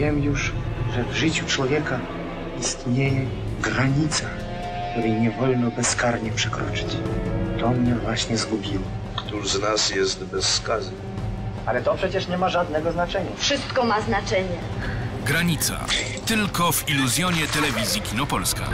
Wiem już, że w życiu człowieka istnieje granica, której nie wolno bezkarnie przekroczyć. To mnie właśnie zgubiło. Któż z nas jest bez skazy? Ale to przecież nie ma żadnego znaczenia. Wszystko ma znaczenie. Granica. Tylko w iluzjonie telewizji Kinopolska.